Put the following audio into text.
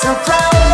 so proud.